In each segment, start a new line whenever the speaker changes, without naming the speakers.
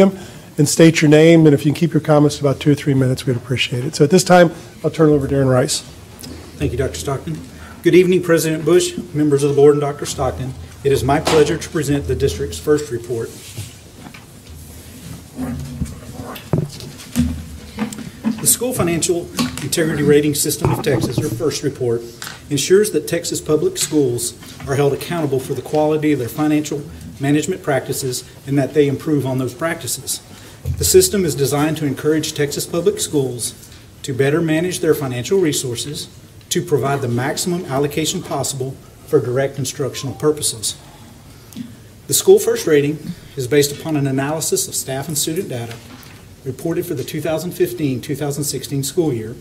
and state your name, and if you can keep your comments to about two or three minutes, we'd appreciate it. So at this time, I'll turn it over to Darren Rice.
Thank you, Dr. Stockton. Good evening, President Bush, members of the board, and Dr. Stockton. It is my pleasure to present the district's first report. The School Financial Integrity Rating System of Texas, or FIRST report, ensures that Texas public schools are held accountable for the quality of their financial management practices and that they improve on those practices. The system is designed to encourage Texas public schools to better manage their financial resources, to provide the maximum allocation possible for direct instructional purposes. The School First Rating is based upon an analysis of staff and student data reported for the 2015-2016 school year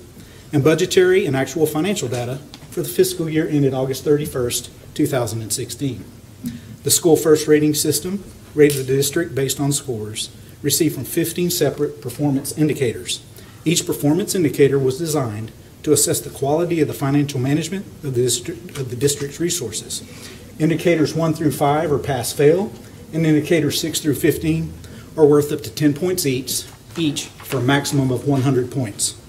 and budgetary and actual financial data for the fiscal year ended August 31st, 2016. The School First Rating System rated the district based on scores received from 15 separate performance indicators. Each performance indicator was designed to assess the quality of the financial management of the, district, of the district's resources. Indicators 1 through 5 are pass fail, and indicators 6 through 15 are worth up to 10 points each, each for a maximum of 100 points.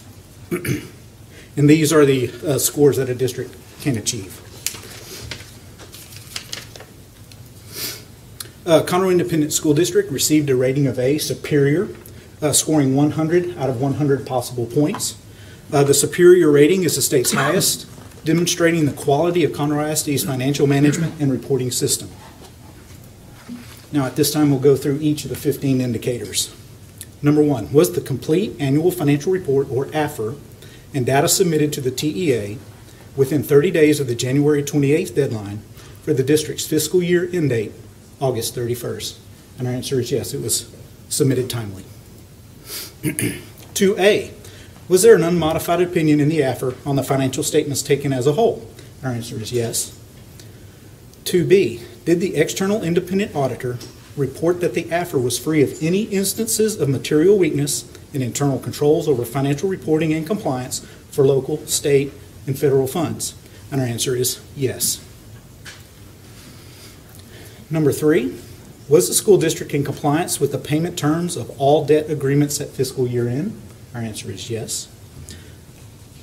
and these are the uh, scores that a district can achieve. Uh, Conroe Independent School District received a rating of A, superior, uh, scoring 100 out of 100 possible points. Uh, the superior rating is the state's highest, demonstrating the quality of Conroe ISD's financial management and reporting system. Now, at this time, we'll go through each of the 15 indicators. Number one, was the complete annual financial report, or AFR, and data submitted to the TEA within 30 days of the January 28th deadline for the district's fiscal year end date, August 31st? And our answer is yes, it was submitted timely. 2A, was there an unmodified opinion in the AFR on the financial statements taken as a whole? Our answer is yes. 2B, did the external independent auditor report that the AFR was free of any instances of material weakness in internal controls over financial reporting and compliance for local, state, and federal funds? And our answer is yes. Number three, was the school district in compliance with the payment terms of all debt agreements at fiscal year end? Our answer is yes.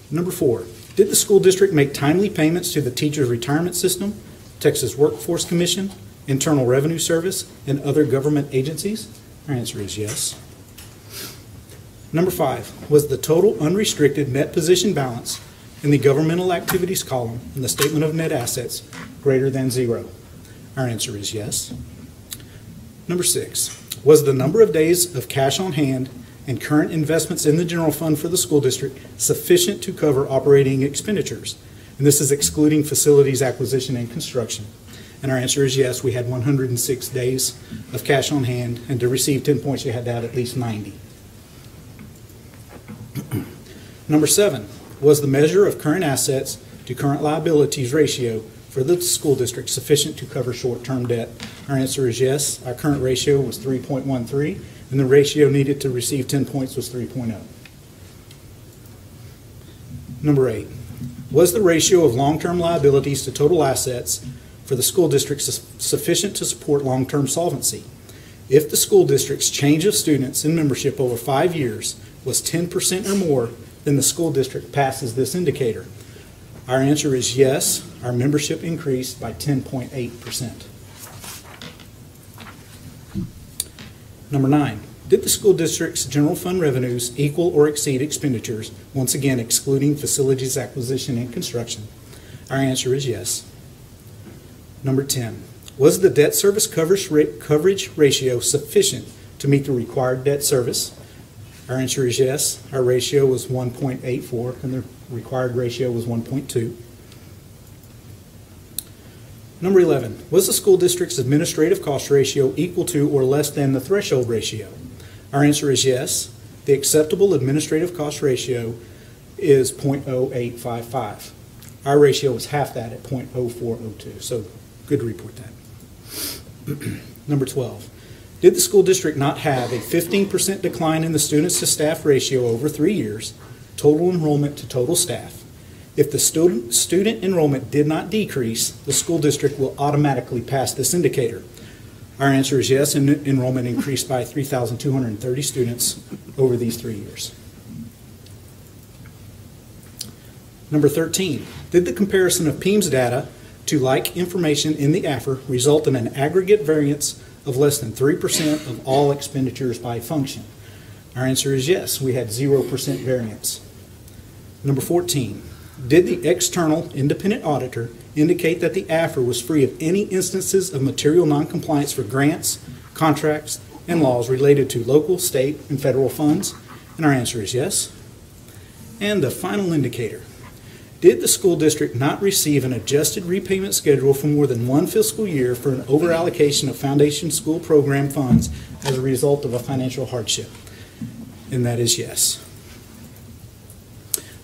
Number four, did the school district make timely payments to the teacher's retirement system, Texas Workforce Commission, Internal Revenue Service, and other government agencies? Our answer is yes. Number five, was the total unrestricted net position balance in the governmental activities column in the statement of net assets greater than zero? Our answer is yes. Number six, was the number of days of cash on hand and current investments in the general fund for the school district sufficient to cover operating expenditures? And this is excluding facilities acquisition and construction. And our answer is yes, we had 106 days of cash on hand, and to receive 10 points, you had to have at least 90. Number seven, was the measure of current assets to current liabilities ratio for the school district sufficient to cover short-term debt? Our answer is yes. Our current ratio was 3.13, and the ratio needed to receive 10 points was 3.0. Number eight, was the ratio of long-term liabilities to total assets for the school district su sufficient to support long-term solvency? If the school district's change of students in membership over five years was 10% or more, then the school district passes this indicator. Our answer is yes, our membership increased by 10.8%. Number nine, did the school district's general fund revenues equal or exceed expenditures, once again excluding facilities acquisition and construction? Our answer is yes. Number 10, was the debt service coverage, ratio sufficient to meet the required debt service? Our answer is yes. Our ratio was 1.84 and the required ratio was 1.2. Number 11, was the school district's administrative cost ratio equal to or less than the threshold ratio? Our answer is yes. The acceptable administrative cost ratio is 0.0855. Our ratio was half that at 0.0402, so good to report that. Number 12, did the school district not have a 15% decline in the students to staff ratio over three years, total enrollment to total staff? If the student, student enrollment did not decrease, the school district will automatically pass this indicator. Our answer is yes, and enrollment increased by 3,230 students over these three years. Number 13, did the comparison of PEIMS data to like information in the AFR result in an aggregate variance of less than 3% of all expenditures by function? Our answer is yes, we had 0% variance. Number 14, did the external independent auditor indicate that the AFR was free of any instances of material noncompliance for grants, contracts, and laws related to local, state, and federal funds? And our answer is yes. And the final indicator, did the school district not receive an adjusted repayment schedule for more than one fiscal year for an overallocation of foundation school program funds as a result of a financial hardship? And that is yes.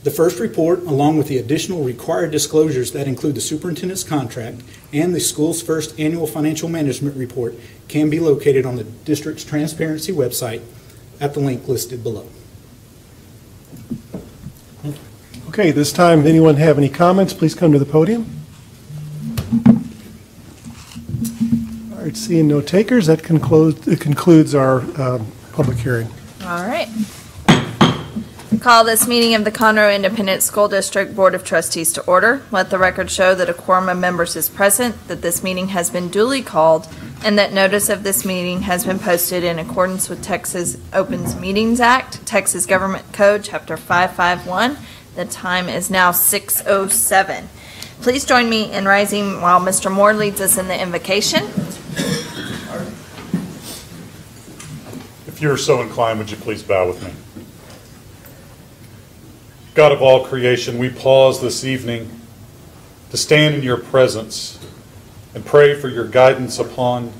The first report, along with the additional required disclosures that include the superintendent's contract and the school's first annual financial management report, can be located on the district's transparency website at the link listed below.
Okay, this time, if anyone have any comments, please come to the podium. All right, seeing no takers, that concludes, concludes our um, public hearing.
All right. Call this meeting of the Conroe Independent School District Board of Trustees to order. Let the record show that a quorum of members is present, that this meeting has been duly called, and that notice of this meeting has been posted in accordance with Texas Opens Meetings Act, Texas Government Code, Chapter 551. The time is now 6:07. Please join me in rising while Mr. Moore leads us in the invocation.
If you're so inclined, would you please bow with me? God of all creation, we pause this evening to stand in your presence and pray for your guidance upon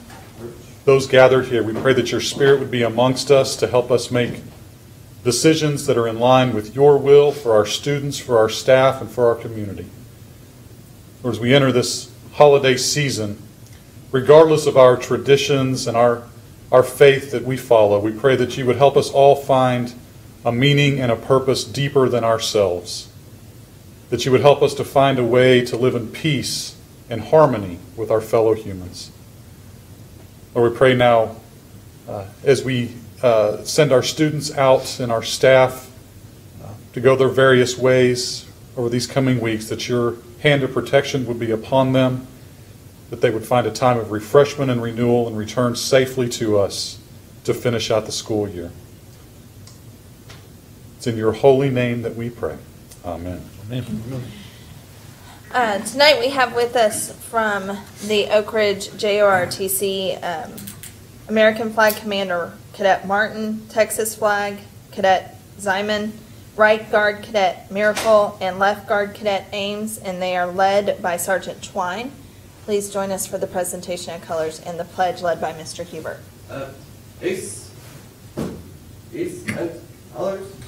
those gathered here. We pray that your spirit would be amongst us to help us make decisions that are in line with your will for our students, for our staff, and for our community. Lord, as we enter this holiday season, regardless of our traditions and our, our faith that we follow, we pray that you would help us all find a meaning and a purpose deeper than ourselves. That you would help us to find a way to live in peace and harmony with our fellow humans. Lord, we pray now uh, as we uh, send our students out and our staff uh, to go their various ways over these coming weeks, that your hand of protection would be upon them, that they would find a time of refreshment and renewal and return safely to us to finish out the school year. It's in your holy name that we pray. Amen.
Uh, Tonight, we have with us from the Oak Ridge JROTC, um, American Flag Commander Cadet Martin, Texas Flag Cadet Zyman, Right Guard Cadet Miracle, and Left Guard Cadet Ames, and they are led by Sergeant Twine. Please join us for the presentation of colors and the pledge led by Mr. Hubert.
Uh, Ace. Ace, and colors.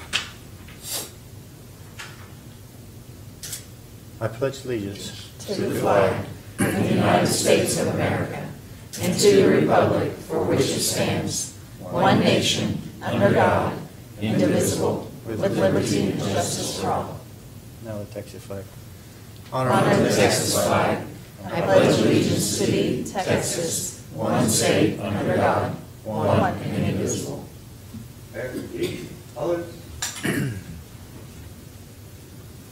I pledge allegiance
To the flag of the
United States of America and to the republic for which it stands, one nation, under God, indivisible, with liberty and justice for all.
now the Texas flag.
Honor the Texas flag. I pledge allegiance to thee, Texas, one state, under God, one and indivisible.
Ace, colors.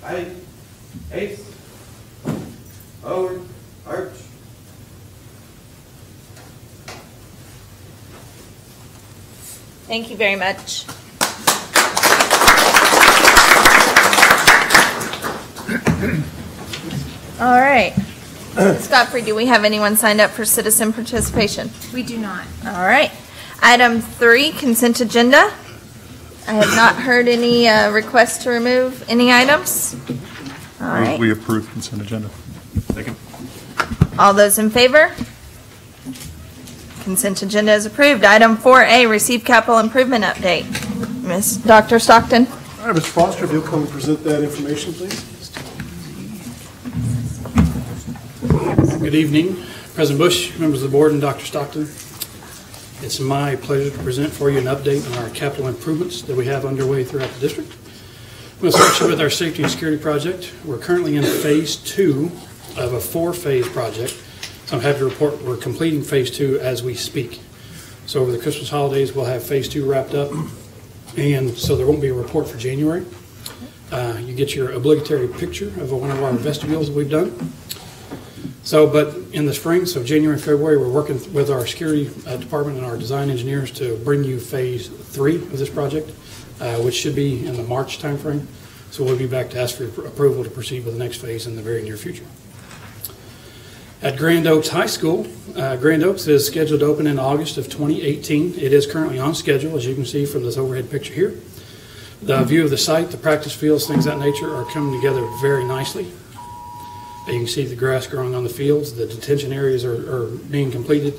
I, Ace. Forward, arch.
Thank you very much. All right. Ms. Godfrey, do we have anyone signed up for citizen participation?
We do not.
All right. Item three, consent agenda. I have not heard any uh, requests to remove any items. All right.
We approve consent agenda. Second.
All those in favor? Consent agenda is approved. Item 4A, receive capital improvement update. Ms. Dr. Stockton?
All right, Mr. Foster, if you'll come and present that information, please.
Good evening, President Bush, members of the board, and Dr. Stockton. It's my pleasure to present for you an update on our capital improvements that we have underway throughout the district. Start you with our safety and security project. We're currently in phase two of a four-phase project. So I'm happy to report we're completing Phase Two as we speak. So over the Christmas holidays, we'll have Phase Two wrapped up, and so there won't be a report for January. Uh, You get your obligatory picture of one of our vestibules that we've done. So, but in the spring, so January, and February, we're working with our security uh, department and our design engineers to bring you phase three of this project, uh, which should be in the March timeframe. So we'll be back to ask for approval to proceed with the next phase in the very near future. At Grand Oaks High School, uh, Grand Oaks is scheduled to open in August of 2018. It is currently on schedule, as you can see from this overhead picture here. The view of the site, the practice fields, things of that nature are coming together very nicely. You can see the grass growing on the fields, the detention areas are, are being completed.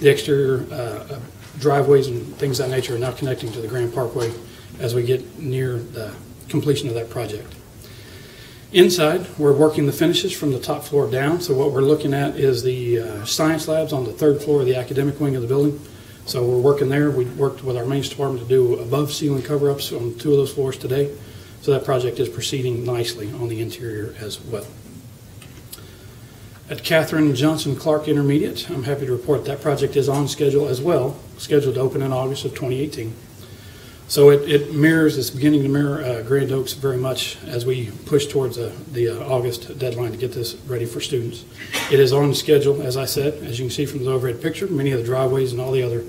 The exterior uh, driveways and things of that nature are now connecting to the Grand Parkway as we get near the completion of that project. Inside, we're working the finishes from the top floor down, so what we're looking at is the uh, science labs on the third floor of the academic wing of the building. So we're working there. We worked with our maintenance department to do above ceiling cover-ups on two of those floors today. So that project is proceeding nicely on the interior as well. At Catherine Johnson Clark Intermediate, I'm happy to report that project is on schedule as well, scheduled to open in August of 2018. So it, it mirrors, it's beginning to mirror uh, Grand Oaks very much as we push towards uh, the uh, August deadline to get this ready for students. It is on schedule, as I said, as you can see from the overhead picture. Many of the driveways and all the other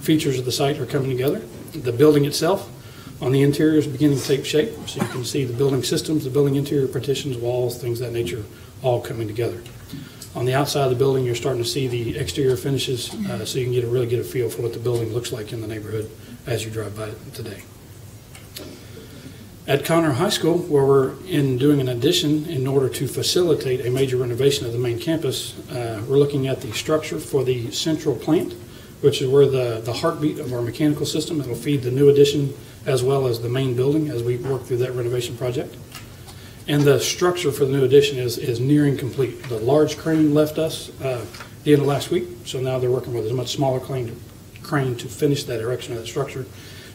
features of the site are coming together. The building itself on the interior is beginning to take shape, so you can see the building systems, the building interior partitions, walls, things of that nature, all coming together. On the outside of the building, you're starting to see the exterior finishes, uh, so you can get a really get a feel for what the building looks like in the neighborhood as you drive by it today. At Conroe High School, where we're in doing an addition in order to facilitate a major renovation of the main campus, uh, we're looking at the structure for the central plant, which is where the, the heartbeat of our mechanical system. It'll feed the new addition as well as the main building as we work through that renovation project. And the structure for the new addition is, is nearing complete. The large crane left us uh, the end of last week, so now they're working with a much smaller crane, crane to finish that erection of that structure.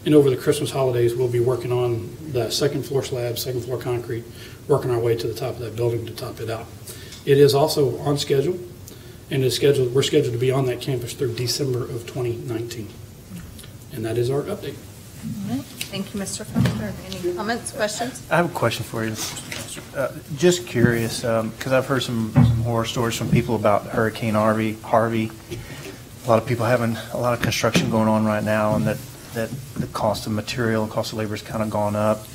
And over the Christmas holidays, we'll be working on the second floor slab, second floor concrete, working our way to the top of that building to top it out. It is also on schedule, and is scheduled, we're scheduled to be on that campus through December of 2019. And that is our update.
All right. Thank you, Mr. Foster. Any comments, questions?
I have a question for you. Uh, Just curious, because I've heard some some horror stories from people about Hurricane Harvey, Harvey. A lot of people having, a lot of construction going on right now, and that, that the cost of material and cost of labor has kind of gone up.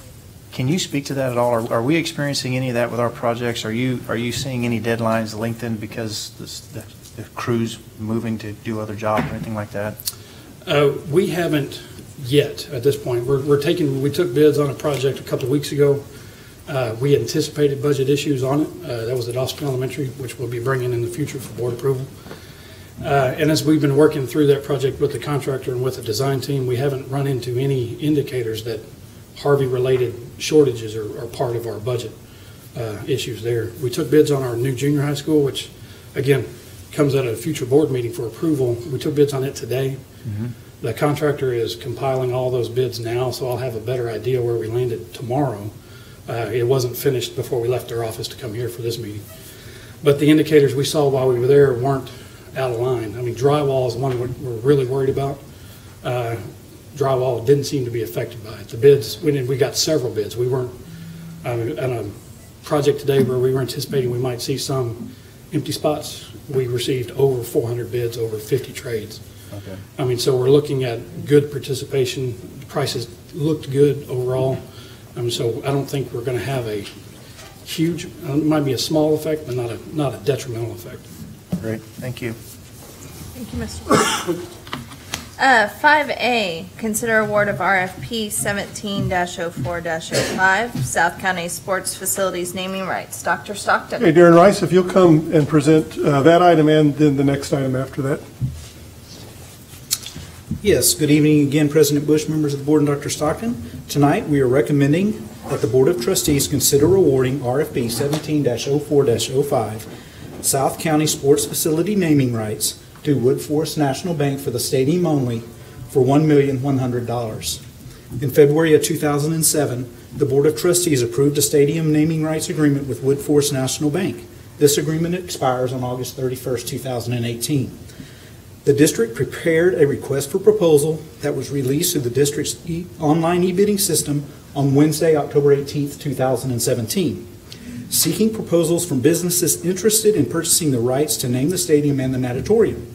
Can you speak to that at all? Are are we experiencing any of that with our projects? Are you, are you seeing any deadlines lengthened because this- the the crew's moving to do other jobs or anything like that?
Uh, We haven't yet at this point. We're, we're taking, we took bids on a project a couple of weeks ago. Uh, We anticipated budget issues on it. Uh, That was at Austin Elementary, which we'll be bringing in the future for board approval. Uh, And as we've been working through that project with the contractor and with the design team, we haven't run into any indicators that Harvey-related shortages are, are part of our budget uh, issues there. We took bids on our new junior high school, which, again, comes at a future board meeting for approval. We took bids on it today. The contractor is compiling all those bids now, so I'll have a better idea where we landed tomorrow. Uh, It wasn't finished before we left our office to come here for this meeting. But the indicators we saw while we were there weren't out of line. I mean, drywall is one we're we're really worried about. Uh, Drywall didn't seem to be affected by it. The bids, we did- we got several bids. We weren't, uh, on a project today where we were anticipating we might see some empty spots, we received over 400 bids, over 50 trades.
Okay.
I mean, so we're looking at good participation, prices looked good overall, um, so I don't think we're going to have a huge, uh, it might be a small effect, but not a, not a detrimental effect.
Great, thank you.
Thank you, Mr. Foster. Uh, 5A, consider award of RFP 17-04-05, South County Sports Facilities Naming Rights. Dr. Stockton.
Hey, Darren Rice, if you'll come and present uh, that item and then the next item after that.
Yes, good evening again, President Bush, members of the board, and Dr. Stockton. Tonight, we are recommending that the Board of Trustees consider awarding RFP 17-04-05 South County Sports Facility Naming Rights to Woodforest National Bank for the stadium only for $1,100,000. In February of 2007, the Board of Trustees approved a stadium naming rights agreement with Woodforest National Bank. This agreement expires on August 31st, 2018. The district prepared a request for proposal that was released through the district's e- online e-bidding system on Wednesday, October 18th, 2017, seeking proposals from businesses interested in purchasing the rights to name the stadium and the natatorium.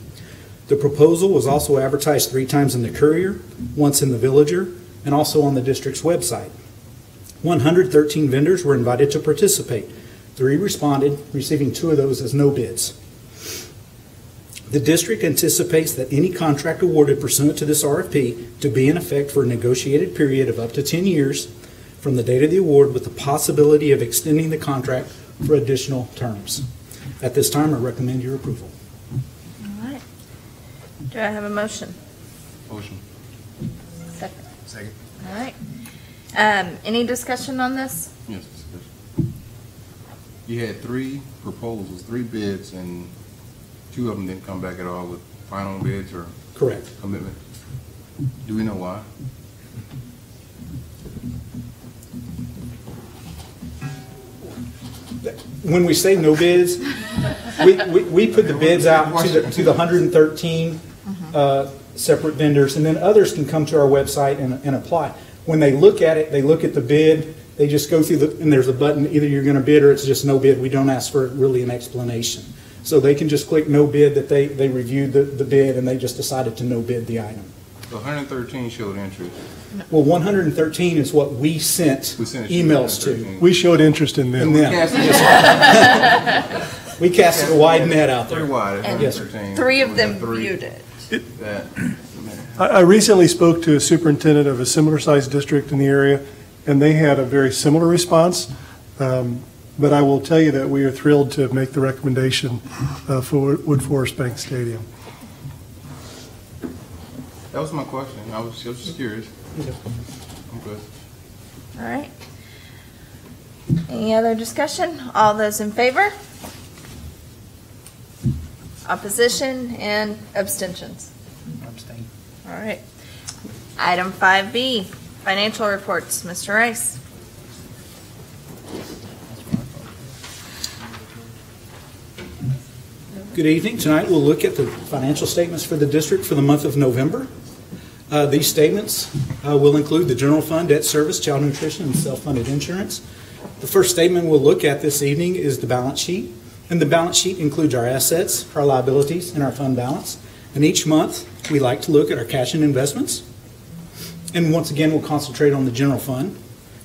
The proposal was also advertised three times in the Courier, once in the Villager, and also on the district's website. 113 vendors were invited to participate. Three responded, receiving two of those as no bids. The district anticipates that any contract awarded pursuant to this RFP to be in effect for a negotiated period of up to 10 years from the date of the award with the possibility of extending the contract for additional terms. At this time, I recommend your approval.
All right. Do I have a motion?
Motion.
Second.
Second.
All right. Um, any discussion on this?
Yes, discussion. You had three proposals, three bids, and two of them didn't come back at all with final bids or
Correct.
commitment. Do we know why?
When we say no bids, we, we, we put the bids out to the, to the 113 uh, separate vendors, and then others can come to our website and, and apply. When they look at it, they look at the bid, they just go through the, and there's a button, either you're gonna bid or it's just no bid. We don't ask for really an explanation. So they can just click no bid, that they, they reviewed the, the bid, and they just decided to no bid the item.
The hundred and thirteen showed interest.
Well, 113 is what we sent
We sent it to
emails to.
113.
We showed interest in
And
them.
then,
Yes,
we cast a wide net out
Three
there.
wide,
And
113.
Three of
We
them
got three
viewed it.
That,
I I recently spoke to a superintendent of a similar-sized district in the area, and they had a very similar response. Um, But I will tell you that we are thrilled to make the recommendation uh, for Woodforest Bank Stadium.
that was my question. I was, I was just curious. I'm good.
All right. Any other discussion? All those in favor? Opposition and abstentions?
Abstain.
All right. Item 5B, financial reports. Mr. Rice.
Good evening. Tonight, we'll look at the financial statements for the district for the month of November. Uh, These statements uh, will include the general fund, debt service, child nutrition, and self-funded insurance. The first statement we'll look at this evening is the balance sheet. And the balance sheet includes our assets, our liabilities, and our fund balance. And each month, we like to look at our cash and investments. And once again, we'll concentrate on the general fund.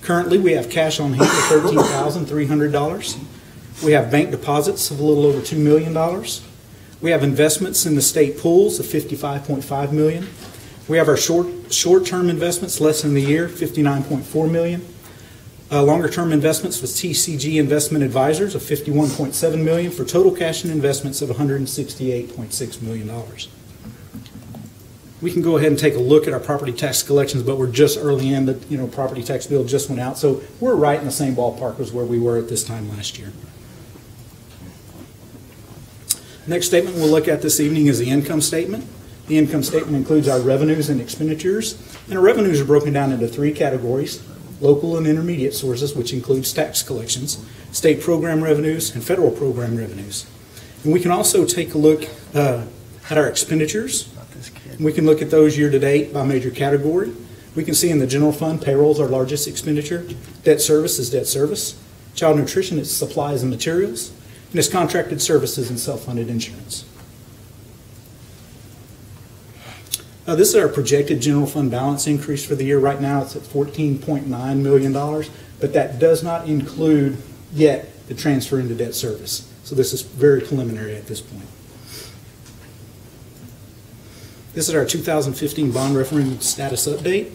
Currently, we have cash on hand of $13,300. We have bank deposits of a little over $2 million. We have investments in the state pools of 55.5 million. We have our short, short-term investments, less than the year, 59.4 million. Uh, Longer-term investments with TCG Investment Advisors of 51.7 million for total cash and investments of $168.6 million. We can go ahead and take a look at our property tax collections, but we're just early in, the, you know, property tax bill just went out, so we're right in the same ballpark as where we were at this time last year. Next statement we'll look at this evening is the income statement. The income statement includes our revenues and expenditures, and our revenues are broken down into three categories, local and intermediate sources, which includes tax collections, state program revenues, and federal program revenues. And we can also take a look uh, at our expenditures, we can look at those year-to-date by major category. We can see in the general fund, payroll is our largest expenditure. Debt service is debt service. Child nutrition is supplies and materials. And it's contracted services and self-funded insurance. Uh, This is our projected general fund balance increase for the year. Right now, it's at $14.9 million, but that does not include yet the transfer into debt service. So this is very preliminary at this point. This is our 2015 bond referendum status update.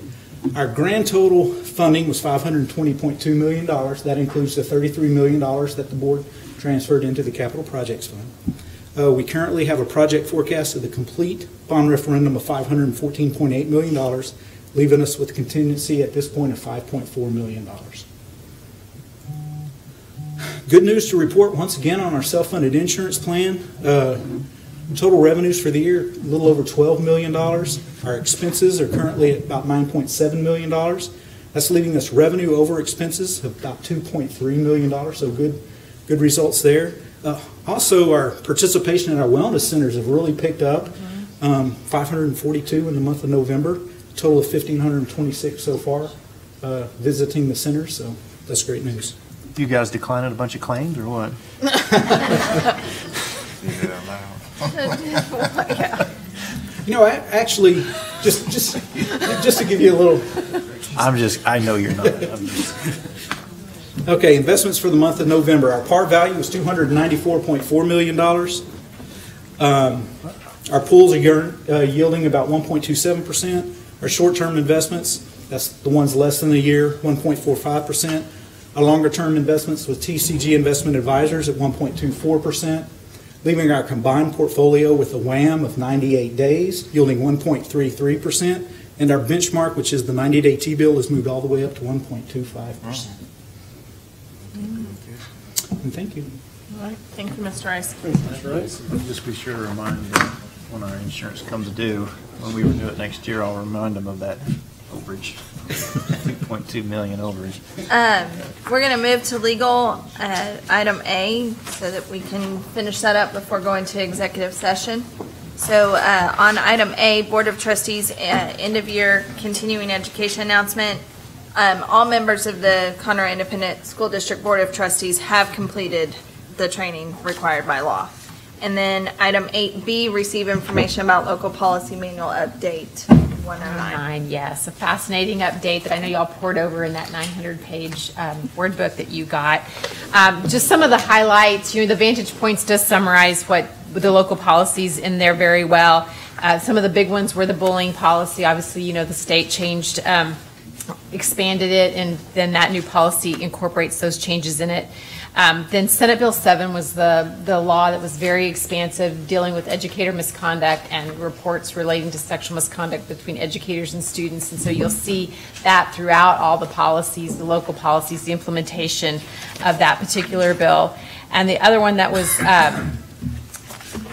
Our grand total funding was $520.2 million. That includes the $33 million that the board transferred into the capital projects fund. Uh, We currently have a project forecast of the complete bond referendum of $514.8 million, leaving us with contingency at this point of $5.4 million. Good news to report once again on our self-funded insurance plan. Uh, Total revenues for the year, a little over $12 million. Our expenses are currently at about $9.7 million. That's leaving us revenue over expenses of about $2.3 million, so good, good results there. Uh, Also, our participation in our wellness centers have really picked up. Um, 542 in the month of November, total of 1,526 so far uh, visiting the centers, so that's great news.
You guys declining a bunch of claims or what?
You know, I actually, just, just, just to give you a little,
I'm just, I know you're not.
Okay, investments for the month of November. Our par value is $294.4 million. Um, Our pools are uh, yielding about 1.27%. Our short-term investments, that's the ones less than a year, 1.45%. Our longer-term investments with TCG Investment Advisors at 1.24%, leaving our combined portfolio with a WAM of 98 days, yielding 1.33%. And our benchmark, which is the 90-day T-bill, has moved all the way up to 1.25%. And thank you.
All right, thank you, Mr. Rice. Mr.
Rice, Just be sure to remind them when our insurance comes due, when we renew it next year, I'll remind them of that overage, 2.2 million overage.
Um, We're going to move to legal, uh, item A, so that we can finish that up before going to executive session. So uh, on item A, Board of Trustees, uh, end-of-year continuing education announcement. Um, All members of the Conroe Independent School District Board of Trustees have completed the training required by law. And then item 8B, receive information about local policy manual update 109.
Nine, yes, a fascinating update that I know y'all poured over in that 900-page um, Word book that you got. Um, Just some of the highlights, you know, the Vantage Points does summarize what, the local policies in there very well. Uh, Some of the big ones were the bullying policy, obviously, you know, the state changed, um, expanded it, and then that new policy incorporates those changes in it. Um, Then Senate Bill 7 was the, the law that was very expansive, dealing with educator misconduct and reports relating to sexual misconduct between educators and students. And so you'll see that throughout all the policies, the local policies, the implementation of that particular bill. And the other one that was, um,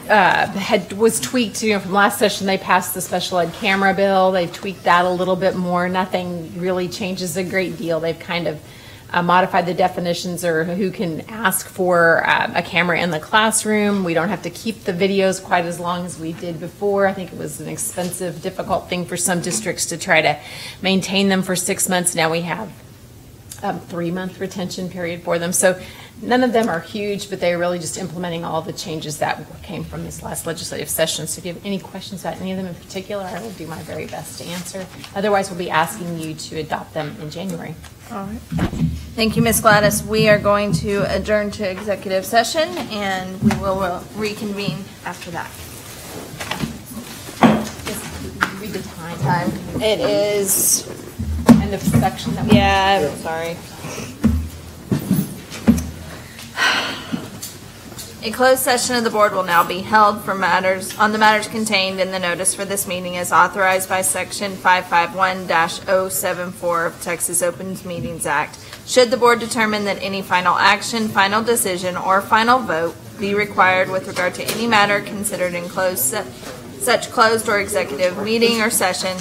uh, had, was tweaked, you know, from last session, they passed the special ed camera bill. They've tweaked that a little bit more. Nothing really changes a great deal. They've kind of uh, modified the definitions or who can ask for um, a camera in the classroom. We don't have to keep the videos quite as long as we did before. I think it was an expensive, difficult thing for some districts to try to maintain them for six months. Now we have um, three-month retention period for them. So none of them are huge, but they're really just implementing all the changes that came from this last legislative session. So if you have any questions about any of them in particular, I will do my very best to answer. Otherwise, we'll be asking you to adopt them in January.
All right. Thank you, Ms. Gladys. We are going to adjourn to executive session, and we will reconvene after that.
Just read the time.
Time. It is,
End of section that
yeah, I'm sorry. A closed session of the board will now be held for matters, on the matters contained in the notice for this meeting as authorized by Section 551-074 of Texas Open Meetings Act. Should the board determine that any final action, final decision, or final vote be required with regard to any matter considered in closed, se- such closed or executive meeting or session,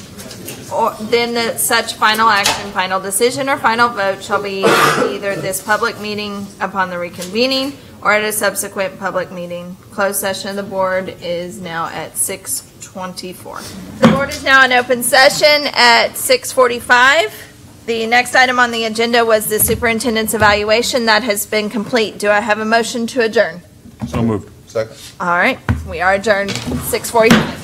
or then the such final action, final decision, or final vote shall be either this public meeting upon the reconvening or at a subsequent public meeting. Closed session of the board is now at 6:24. The board is now in open session at 6:45. The next item on the agenda was the superintendent's evaluation. That has been complete. Do I have a motion to adjourn?
So moved.
Second.
All right, we are adjourned, 6:45.